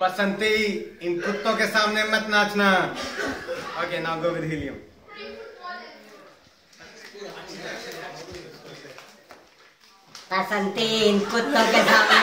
बसंती, इन कुत्तों के सामने मत नाचना। Okay now go with helium Basanti, इन कुत्तों के सामने